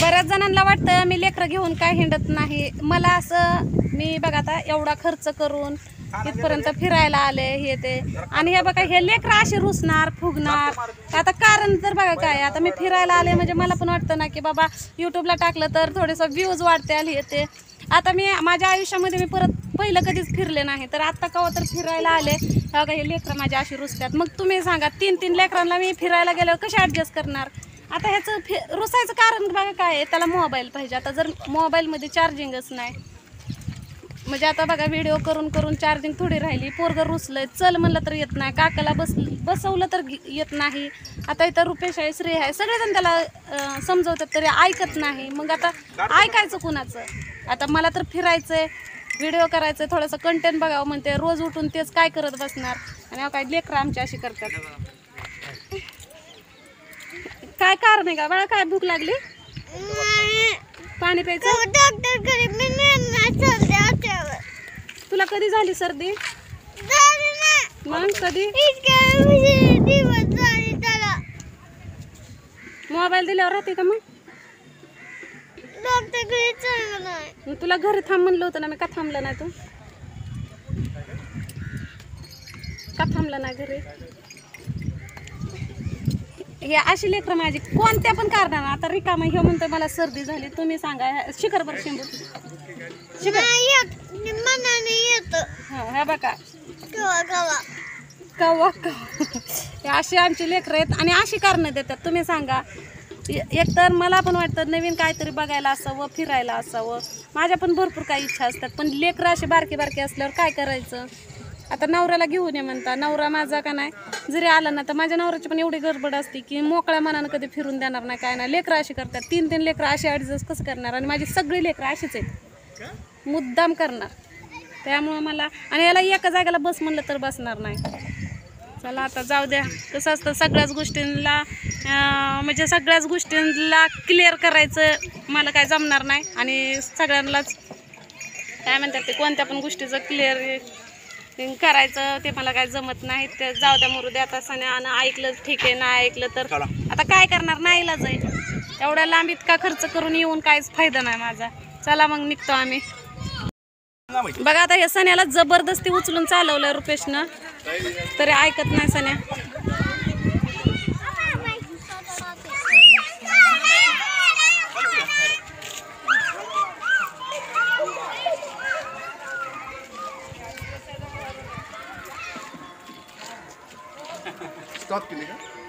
बऱ्याच जणांना वाटतं मी लेकरं घेऊन काय हिंडत नाही. मला असं मी बघा आता एवढा खर्च करून इथपर्यंत फिरायला आले हे ते. आणि हे बघा हे लेकरं असे रुसणार फुगणार. आता कारण तर बघा काय आता मी फिरायला आले म्हणजे मला पण वाटतं ना की बाबा यूट्यूबला टाकलं तर थोडेसं व्ह्यूज वाढतील हे ते. आता मी माझ्या आयुष्यामध्ये मी परत पहिलं कधीच फिरले नाही. तर आत्ता कवा तर फिरायला आले हे बघा हे लेकरं माझ्या अशी रुसतात. मग तुम्ही सांगा तीन तीन लेकरांना मी फिरायला गेल्यावर कसे ॲडजस्ट करणार? आता ह्याचं फि रुसायचं कारण बघा काय आहे त्याला मोबाईल पाहिजे. आता जर मोबाईलमध्ये चार्जिंगच नाही म्हणजे आता बघा व्हिडिओ करून करून चार्जिंग थोडी राहिली पोरगं रुसलंय चल म्हणलं तर येत नाही काकाला बस बसवलं तर येत नाही. आता इथं रुपेश आहे श्री आहे सगळेजण त्याला समजवतात तरी ऐकत नाही. मग आता ऐकायचं कुणाचं? आता मला तर फिरायचंय व्हिडिओ करायचं थोडंसं कंटेंट बघावं म्हणते रोज उठून तेच काय करत बसणार? आणि अहो काय लेकरं आमची अशी करतात. काय कारण आहे का? बाळा काय भूक लागली? पाणी प्यायचं? तुला कधी झाली सर्दी? मग कधी? मोबाईल दिल्यावर राहते का मग तुला घरी थांब म्हणलं होतं ना मी का थांबलं नाही तू? का थांबलं नाही घरी? हे अशी लेकरं माझी कोणत्या पण कारणानं. आता रिकामा हे म्हणतोय मला सर्दी झाली तुम्ही सांगा शिखर बरं शेंबू. शिखर. नाही येत मनाने येतं. हा ह्या बघा. कवा कवा. कवा कवा. हे अशी आमची लेकरं आहेत आणि अशी कारणं देतात. तुम्ही सांगा. एकतर मला पण वाटतं नवीन काहीतरी बघायला असावं फिरायला असावं. माझ्या पण भरपूर काही इच्छा असतात पण लेकरं असे बारके बारके असल्यावर काय करायचं? आता नवऱ्याला घेऊन ये म्हणता नवरा माझा का नाही? जरी आला ना तर माझ्या नवऱ्याची पण एवढी गडबड असते की मोकळ्या मनानं कधी फिरून देणार नाही काय नाही. लेकरं अशी करतात. तीन तीन लेकरं अशी ॲडजस्ट कसं करणार? आणि माझी सगळी लेकरं अशीच आहेत. मुद्दाम करणार. त्यामुळं मला आणि याला एका जागेला बस म्हणलं तर बसणार नाही. चला आता जाऊ द्या. कसं असतं सगळ्याच गोष्टींना म्हणजे सगळ्याच गोष्टींना क्लिअर करायचं मला काय जमणार नाही. आणि सगळ्यांनाच काय म्हणतात ते कोणत्या पण गोष्टीचं क्लिअर करायचं ते मला काय जमत नाही. ते जाऊ द्या मरू द्या आणि ऐकलं ठीक आहे नाही ऐकलं तर. आता काय करणार? नाही इलाज आहे एवढ्या लांब इतका खर्च करून येऊन काहीच फायदा नाही माझा. चला मग निघतो आम्ही. बघा आता हे सण्याला जबरदस्ती उचलून चालवलं रुपेशनं. तरी ऐकत नाही सण्या. स्टॉप केली का?